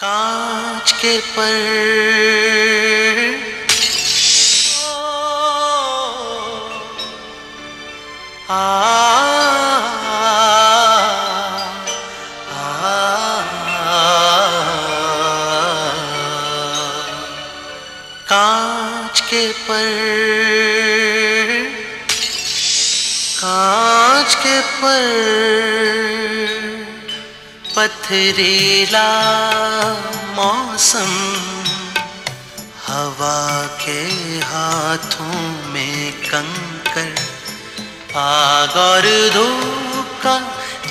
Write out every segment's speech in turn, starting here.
कांच के पर। कांच के पर। कांच के पर। पथरीला मौसम, हवा के हाथों में कंकर, आग और धूप का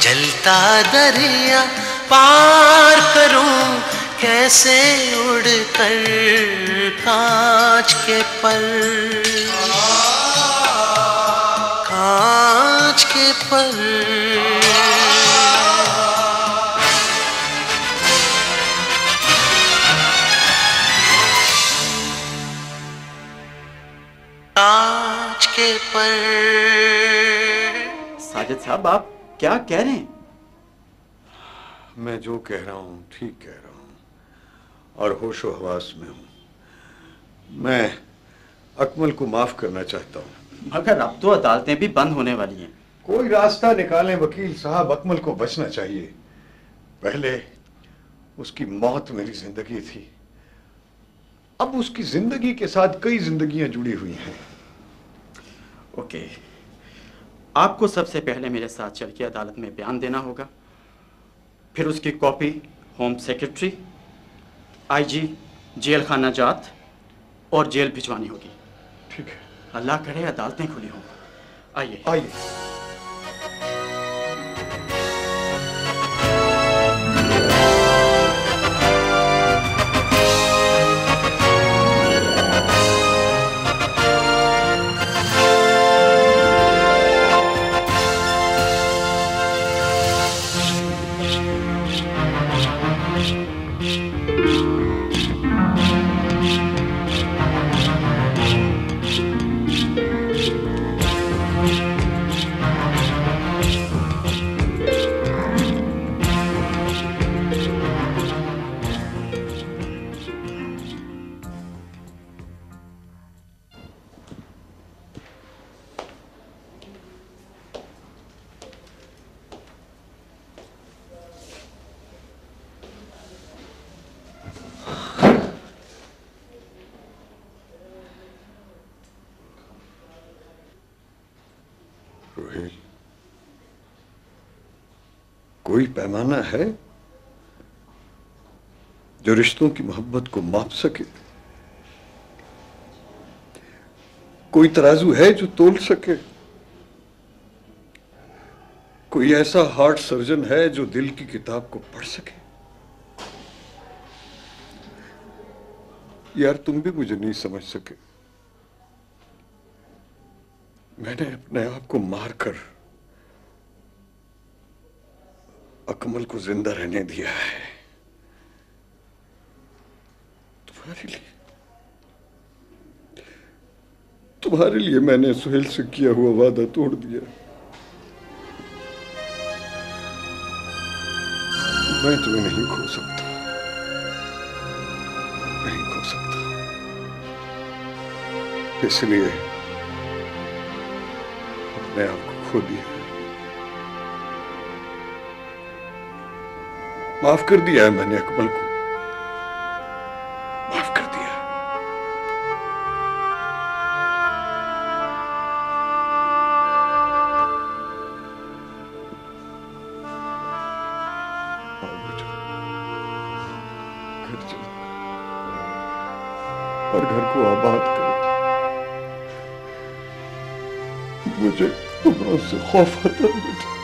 जलता दरिया, पार करूँ कैसे उड़कर कांच के पल? कांच के पर पर। साजिद साहब आप क्या कह रहे हैं? मैं जो कह रहा हूँ ठीक कह रहा हूँ और होशो हवास में हूँ। मैं अकमल को माफ़ करना चाहता हूँ। मगर अब तो अदालतें भी बंद होने वाली हैं। कोई रास्ता निकालें वकील साहब अकमल को बचना चाहिए। पहले उसकी मौत मेरी ज़िंदगी थी। अब उसकी ज़िंदगी के साथ कई जिंदगियाँ जुड़ी हुई हैं। ओके आपको सबसे पहले मेरे साथ चल के अदालत में बयान देना होगा। फिर उसकी copy home secretary IG jail खाना जात और जेल भिजवानी होगी। ठीक है। अल्लाह करे अदालतें खुली हों। आइए। आइए। पैमाना है, जो रिश्तों की मोहब्बत को माप सके। कोई तराजू है जो तोल सके? कोई ऐसा हार्ट सर्जन है जो दिल की किताब को पढ़ सके? यार, तुम भी मुझे नहीं समझ सके। मैंने अपने आप को मारकर अकमल को ज़िंदा रहने दिया है। तुम्हारे लिए। तुम्हारे लिए मैंने सुहेल से किया हुआ वादा तोड़ दिया। मैं तुम्हें नहीं खो सकता। नहीं खो सकता। इसलिए अपने आप को खो दिया। माफ़ कर दिया है मैंने अकमल को। माफ़ कर दिया। घर चलो। और घर को आबाद करो। मुझे गुनाहों से खौफ आता है। बेटा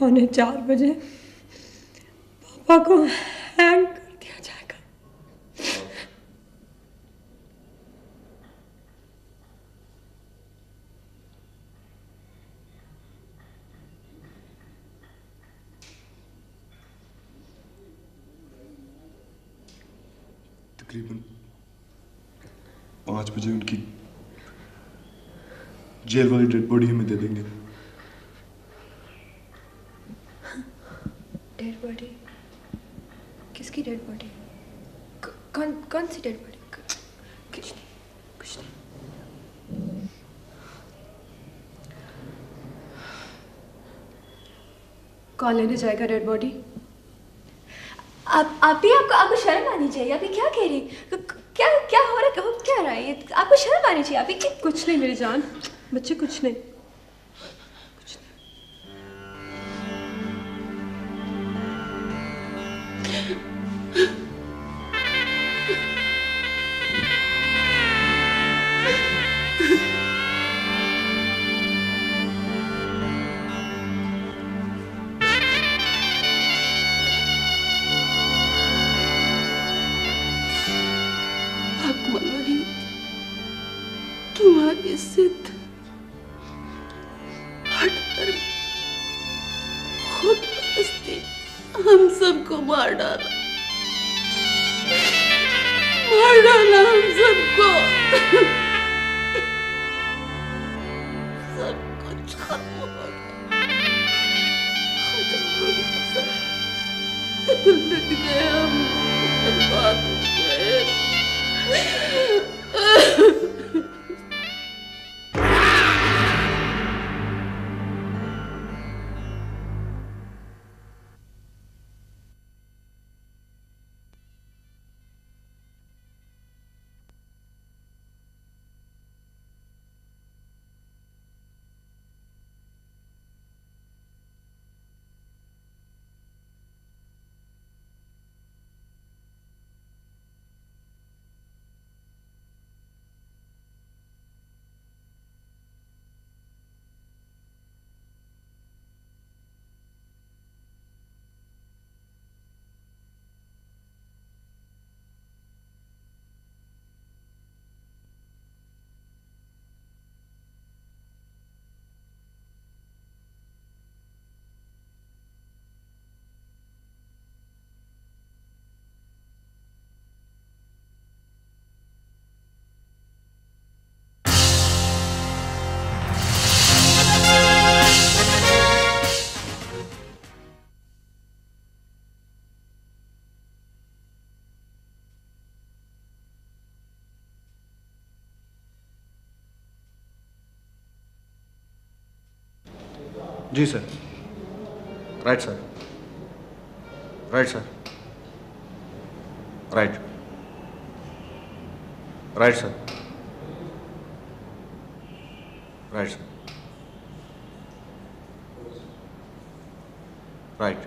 पौने चार बजे पापा को हैंग कर दिया जाएगा। तकरीबन पाँच बजे उनकी जेल वाली डेड बॉडी हमें दे देंगे डेड बॉडी किसकी डेड बॉडी कौन कौन सी डेड बॉडी कुछ नहीं कुछ नहीं कौन लेने जाएगा डेड बॉडी आप आप ही आपको आपको शर्म आनी चाहिए। अभी क्या कह रही क्या क्या हो रहा है? क्या रहा है? ये आपको शर्म आनी चाहिए। अभी क्या- कुछ नहीं मेरी जान। बच्चे कुछ नहीं। Akmal ji sir right sir right sir right right sir right sir right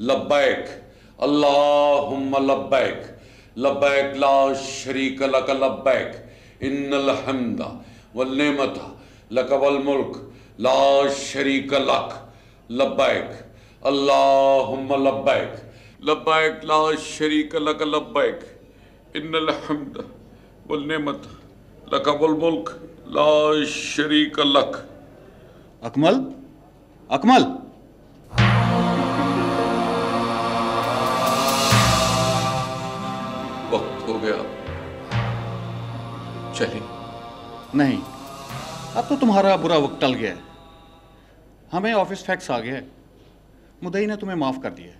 लब्बैक अल्लाहुम्मा लब्बैक लब्बैक ला शरीक लक लब्बैक इन्नल हम्दा वल नेमत लक वल मुल्क ला शरीक लक लब्बैक। अल्लाहुम्मा लब्बैक। लब्बैक ला शरीक लक लब्बैक। इन्नल हम्द वल नेमत लक वल मुल्क ला शरीक लक। अकमल? अकमल। वक्त हो गया। चलिए नहीं अब तो तुम्हारा बुरा वक्त टल गया है। हमें ऑफ़िस फैक्स आ गया है। मुदई ने तुम्हें माफ़ कर दिया है।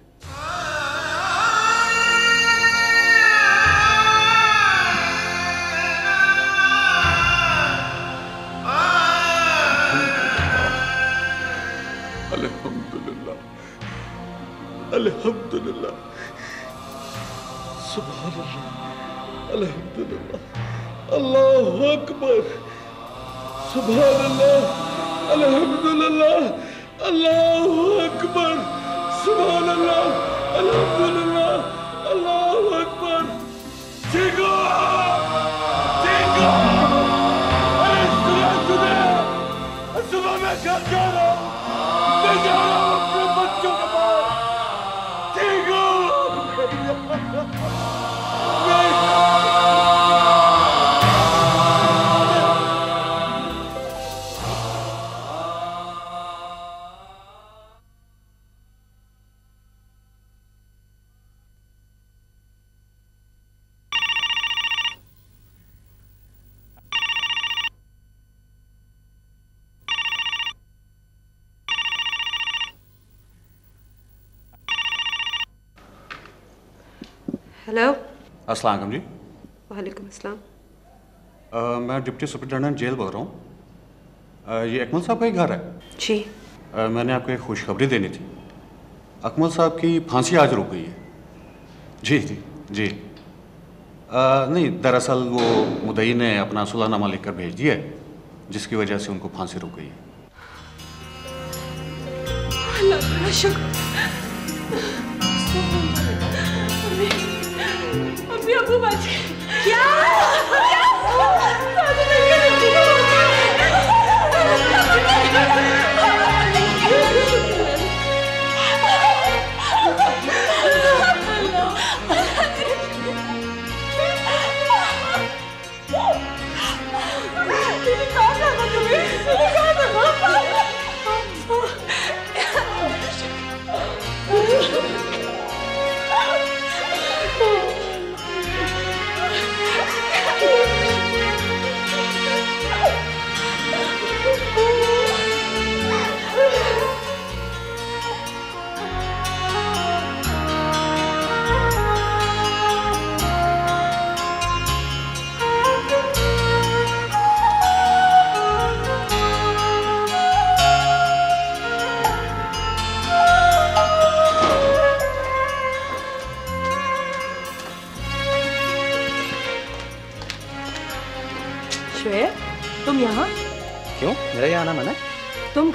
अल्लाह अल्लाहु अकबर। सुभान अल्लाह अल्हम्दुलिल्लाह अल्लाहु अकबर सुभान अल्लाह अल्हम्दुलिल्लाह अल्लाहु अकबर ठीक हो ठीक हो अरे सुबह सुबह सुबह मैं घर जा अस्सलाम जी। वालेकुम अस्सलाम। मैं डिप्टी सुपरिटेंडेंट जेल बोल रहा हूँ। ये अकमल साहब का ही घर है? जी। अ, मैंने आपको एक खुशखबरी देनी थी। अकमल साहब की फांसी आज रुक गई है। जी जी जी। अ, नहीं दरअसल वो मुदई ने अपना सुलहनामा लिखकर भेज दिया है जिसकी वजह से उनको फांसी रुक गई है। अल्लाह तेरा शुक्र अभी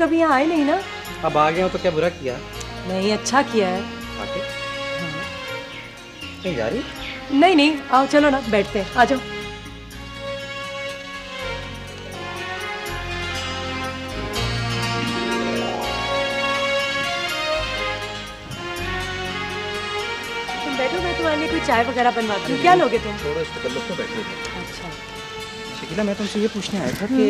कभी यहाँ आए नहीं ना? अब आ गए हो तो क्या बुरा किया? नहीं अच्छा किया है। आके। कहीं जा रही? नहीं नहीं आओ चलो ना बैठते हैं आ जाओ। बैठो मैं तुम्हारे लिए कोई चाय वगैरह बनवाती हूँ। क्या लोगे तुम? थोड़ा इस तकल्लुफ में बैठे। अच्छा। शकीला मैं तुमसे ये पूछने आया था कि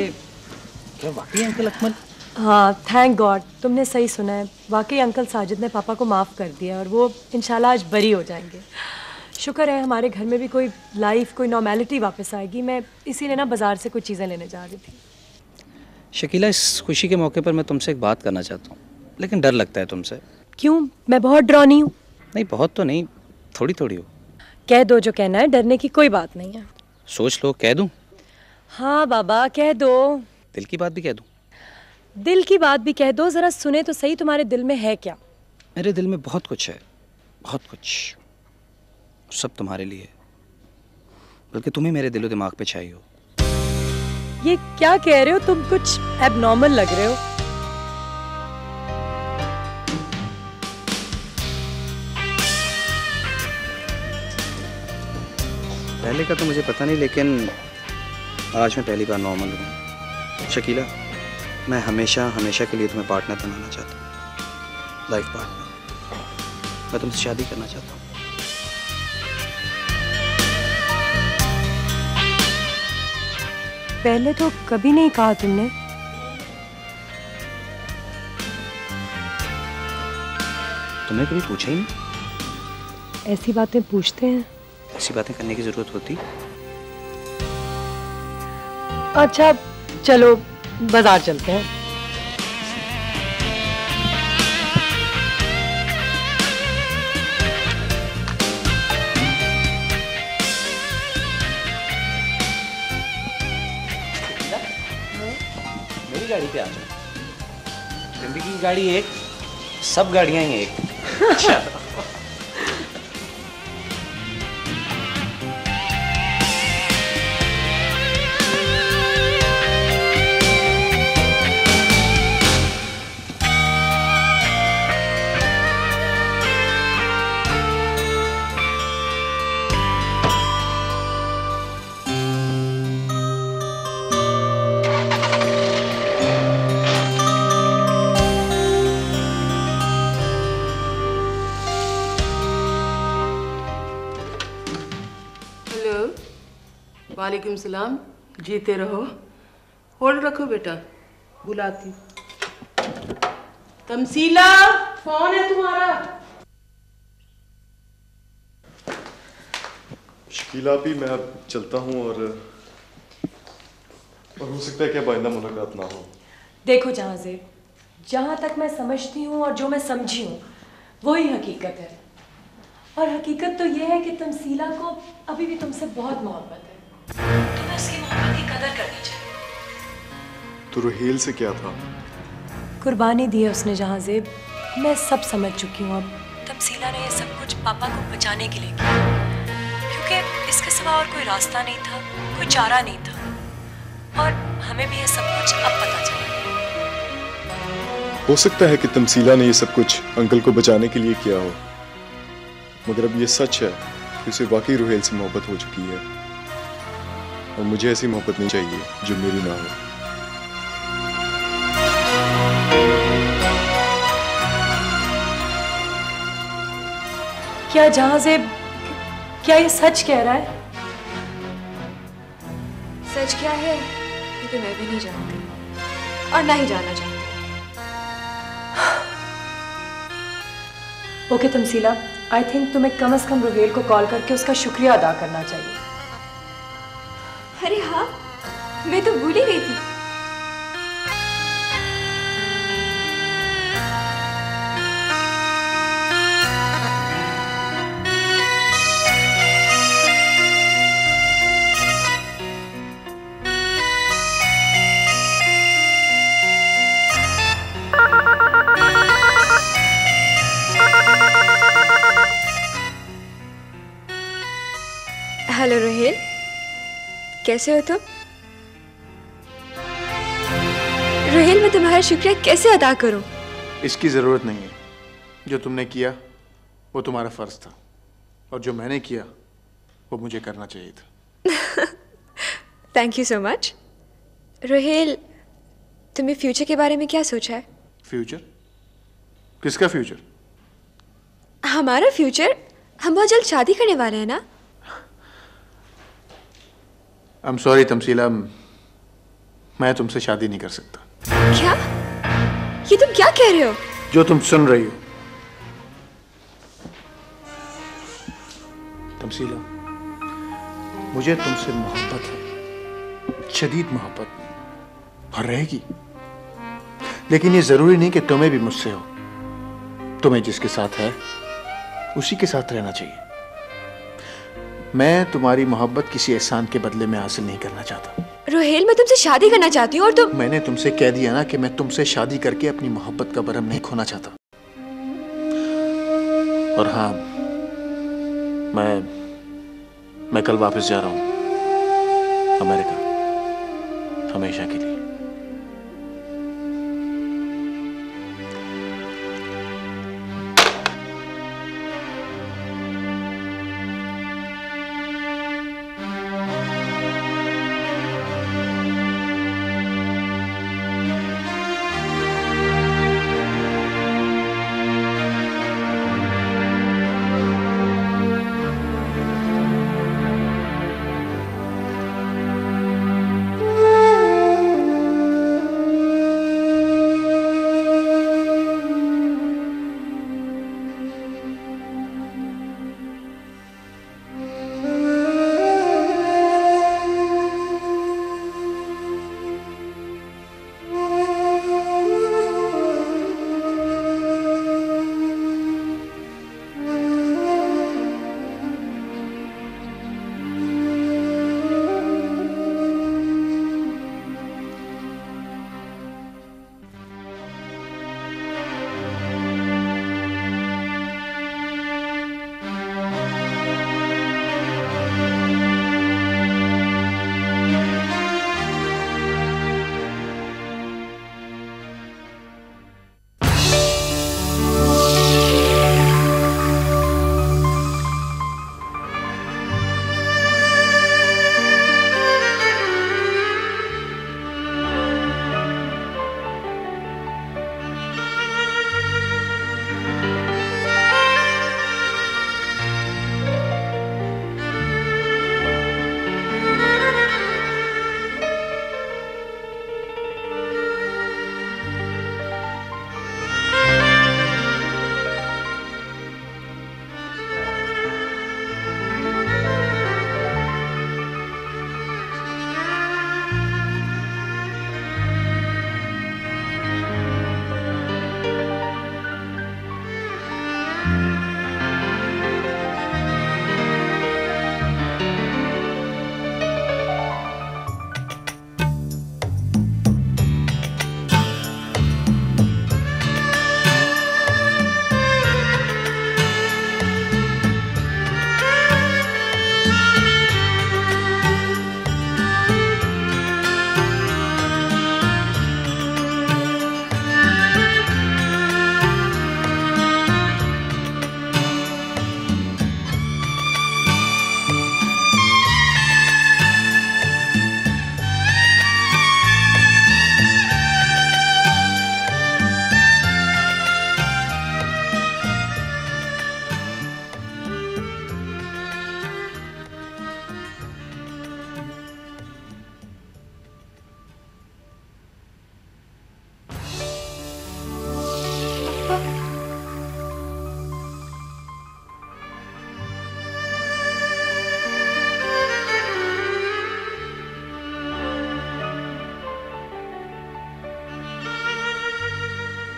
क्या वाकई अंकल अकमल? हाँ थैंक गॉड तुमने सही सुना है। वाकई अंकल साजिद ने पापा को माफ़ कर दिया और वो इंशाल्लाह आज बरी हो जाएँगे। शुक्र है हमारे घर में भी कोई लाइफ कोई नॉर्मेलिटी वापस आएगी। मैं इसीलिए ना बाज़ार से कुछ चीज़ें लेने जा रही थी। शकीला इस खुशी के मौके पर मैं तुमसे एक बात करना चाहता हूँ लेकिन डर लगता है तुमसे। क्यों? मैं बहुत डरौनी हूँ। नहीं बहुत तो नहीं थोड़ी थोड़ी हो। कह दो जो कहना है डरने की कोई बात नहीं है। सोच लो कह दूँ? हाँ बाबा कह दो। दिल की बात भी कह दूँ? दिल की बात भी कह दो ज़रा सुने तो सही तुम्हारे दिल में है क्या? मेरे दिल में बहुत कुछ है बहुत कुछ। सब तुम्हारे लिए। बल्कि तुम्हें मेरे दिलो दिमाग पे चाहिए हो। ये क्या कह रहे हो? तुम कुछ एबनॉर्मल लग रहे हो। पहले का तो मुझे पता नहीं लेकिन आज मैं पहली बार नॉर्मल हूँ। शकीला? मैं हमेशा हमेशा के लिए तुम्हें पार्टनर बनाना चाहता हूँ। लाइफ पार्टनर मैं तुमसे शादी करना चाहता हूँ। पहले तो कभी नहीं कहा तुमने। तुमने कभी पूछा ही नहीं? ऐसी बातें पूछते हैं। ऐसी बातें करने की ज़रूरत होती? अच्छा चलो बाज़ार चलते हैं। मेरी गाड़ी पे आ जाओ। ज़िंदगी की गाड़ी एक सब गाड़ियाँ ही एक। वालेकुम सलाम जीते रहो। होल्ड रखो बेटा बुलाती। तमसीला फ़ोन है तुम्हारा? शकीला भी मैं अब चलता हूँ और और हो सकता है कि अब आइंदा मुलाकात ना हो। देखो जहाँ से जहाँ तक मैं समझती हूँ और जो मैं समझी हूँ वही हकीकत है। और हकीकत तो ये है कि तमसीला को अभी भी तुमसे बहुत मोहब्बत है। तुम्हें उसकी मोहब्बत की कदर करनी चाहिए। तो रुहेल से क्या था। कुर्बानी दी है उसने जहाँ से मैं सब समझ चुकी हूँ अब। तमसीला ने ये सब कुछ पापा को बचाने के लिए किया। क्योंकि इसके सिवा और कोई रास्ता नहीं था कोई चारा नहीं था। और हमें भी ये सब कुछ अब पता चला। हो सकता है कि तमसीला ने ये सब कुछ अंकल को बचाने के लिए किया हो। मगर अब ये सच है कि उसे वाकई रुहेल से मोहब्बत हो चुकी है। और मुझे ऐसी मोहब्बत नहीं चाहिए जो मेरी ना हो। क्या जहाँ से क्या ये सच कह रहा है? सच क्या है ये तो मैं भी नहीं जानती और ना ही जानना चाहती। ओके तमसीला आई थिंक तुम्हें कम से कम रुहेल को कॉल करके उसका शुक्रिया अदा करना चाहिए। अरे हाँ मैं तो भूल ही गई थी। हेलो रोहेल कैसे हो तुम? रोहेल मैं तुम्हारा शुक्रिया कैसे अदा करूँ? इसकी ज़रूरत नहीं है। जो तुमने किया वो तुम्हारा फ़र्ज़ था। और जो मैंने किया वो मुझे करना चाहिए था। Thank you so much Rohail तुमने फ्यूचर के बारे में क्या सोचा है? फ्यूचर किसका फ्यूचर हमारा फ्यूचर हम बहुत जल्द शादी करने वाले हैं ना? आई एम सॉरी तमसीला मैं तुमसे शादी नहीं कर सकता। क्या? ये तुम क्या कह रहे हो? जो तुम सुन रही हो। तमसीला मुझे तुमसे मोहब्बत है। शदीद मोहब्बत और रहेगी। लेकिन ये ज़रूरी नहीं कि तुम्हें भी मुझसे हो। तुम्हें जिसके साथ है उसी के साथ रहना चाहिए। मैं तुम्हारी मोहब्बत किसी एहसान के बदले में हासिल नहीं करना चाहता। रोहेल मैं तुमसे शादी करना चाहती हूँ और तुम मैंने तुमसे कह दिया ना कि मैं तुमसे शादी करके अपनी मोहब्बत का बरम नहीं खोना चाहता। और हाँ मैं मैं कल वापस जा रहा हूँ। अमेरिका। हमेशा के लिए।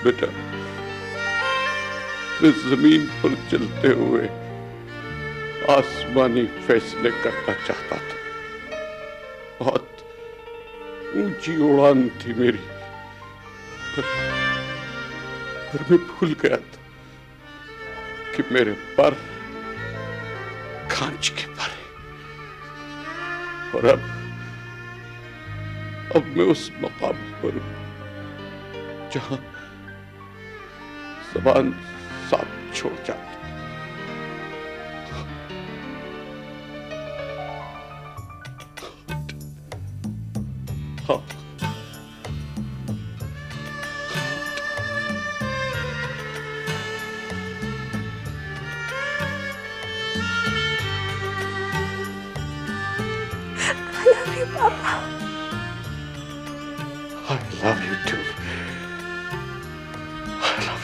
बेटा। मैं ज़मीन पर चलते हुए आसमानी फैसले करना चाहता था। बहुत ऊँची उड़ान थी मेरी पर, पर मैं भूल गया था कि मेरे पर खांच के पर और अब अब मैं उस मकाम पर जहाँ जबान साथ छोड़ जाती हाँ।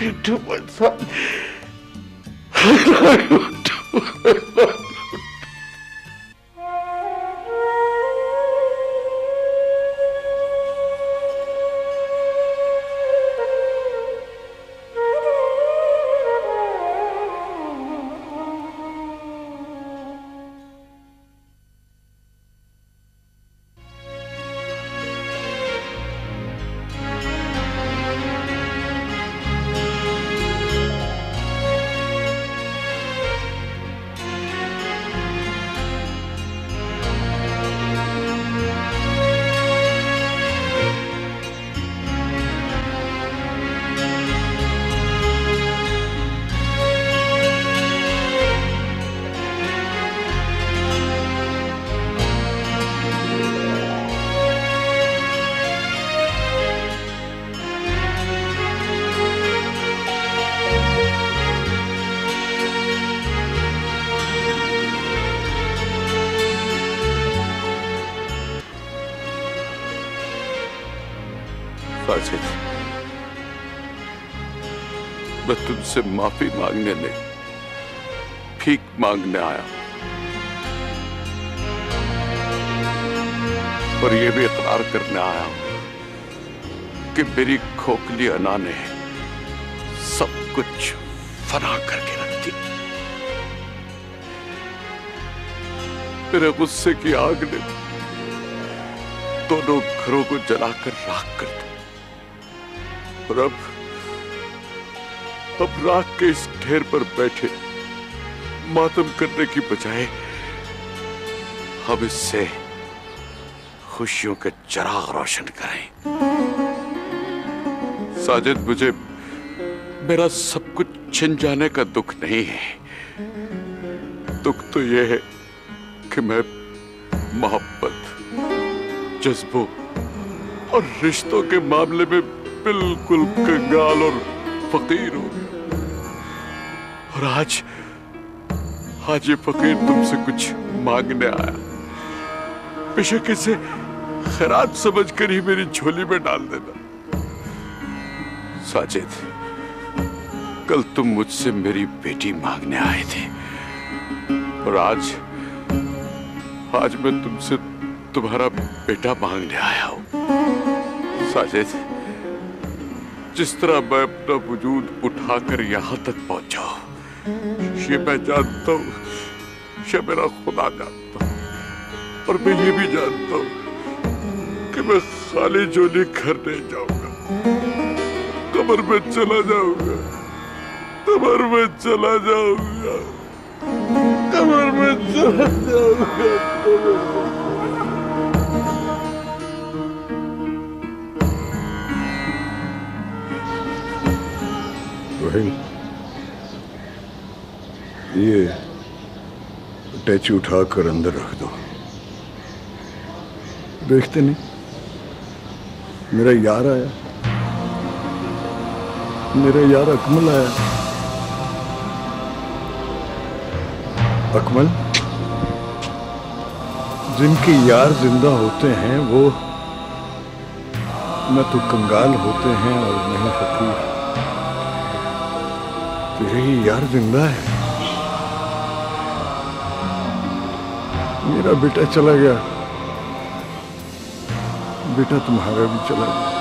मिठो पर्छ तुमसे माफ़ी मांगने नहीं। भीख मांगने आया। और ये भी इकरार करने आया हूँ कि मेरी खोखली अना ने सब कुछ फना करके रख दी। मेरे गुस्से की आग ने दोनों घरों को जलाकर राख कर दिया। और अब अब राख के इस ढेर पर बैठे, मातम करने की बजाय, हम इससे खुशियों के चराग रोशन करें। साजिद, मुझे मेरा सब कुछ छिन जाने का दुख नहीं है। दुख तो यह है कि मैं मोहब्बत, जज्बों और रिश्तों के मामले में बिल्कुल कंगाल और फकीर हूँ। और आज आज ये फकीर तुमसे कुछ मांगने आया। बेशक इसे खराब समझ कर ही मेरी झोली में डाल देना। साजिद, कल तुम मुझसे मेरी बेटी मांगने आए थे। और आज आज मैं तुमसे तुम्हारा बेटा मांगने आया हूँ। साजिद, जिस तरह मैं अपना वजूद उठाकर यहाँ तक पहुँचा हूँ ये मैं जानता हूँ ये मेरा खुदा जानता हूँ और मैं ये भी जानता हूँ कि मैं खाली झोली घर नहीं जाऊँगा। कबर में चला जाऊँगा। कबर में चला जाऊँगा। कबर में चला जाऊँगा। कबर में रोहिल ये अटैची उठाकर अंदर रख दो। देखते नहीं। मेरा यार आया। मेरा यार अकमल आया। अकमल? जिनके यार ज़िंदा होते हैं, वो न तो कंगाल होते हैं और न ही फकीर। तेरे ही यार ज़िंदा है। मेरा बेटा चला गया। बेटा तुम्हारा भी चला गया।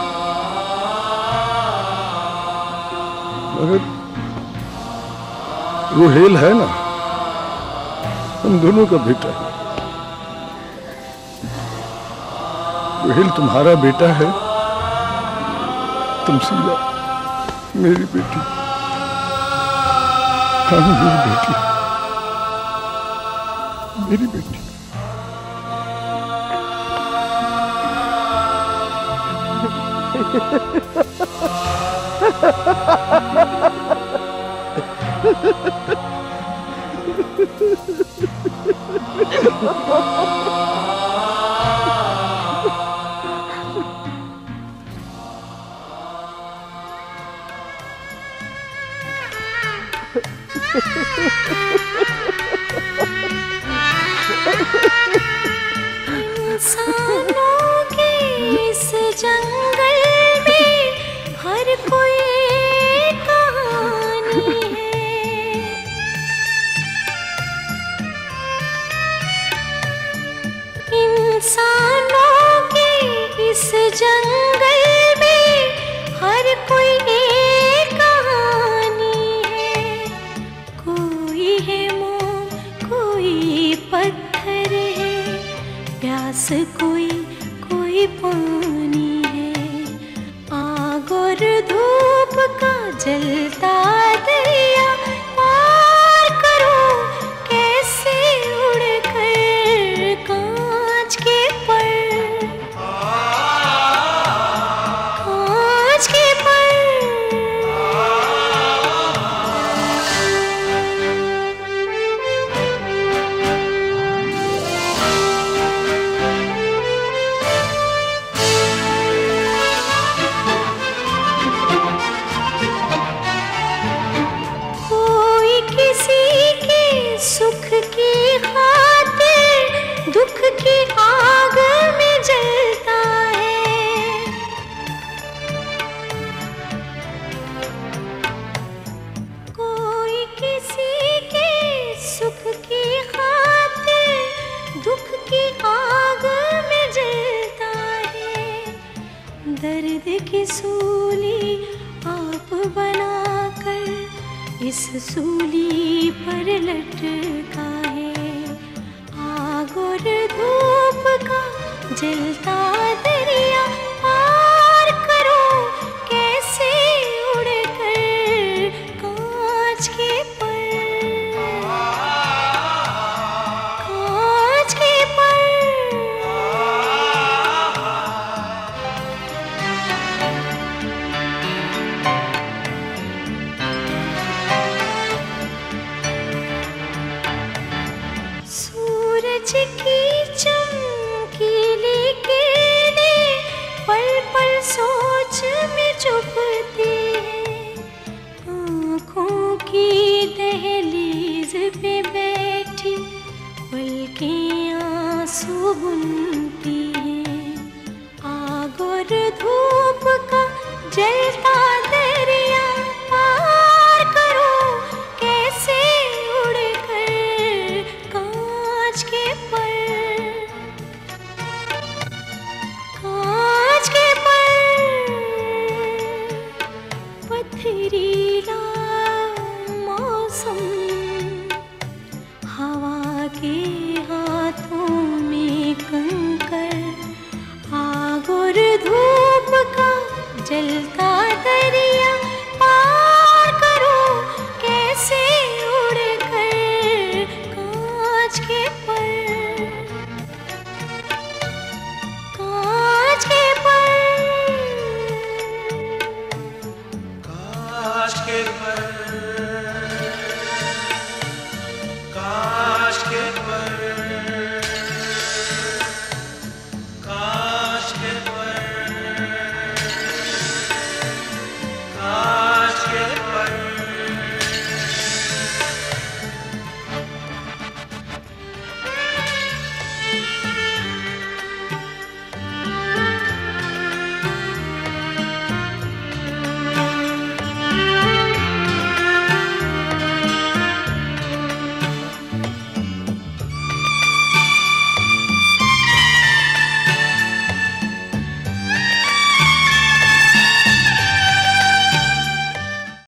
मगर रोहेल है ना? हम दोनों का बेटा है। रोहेल तुम्हारा बेटा है। तुम सीधा मेरी बेटी। हाँ मेरी बेटी। मेरी बेटी। इंसानों के इस जंग चलता चलता दरिया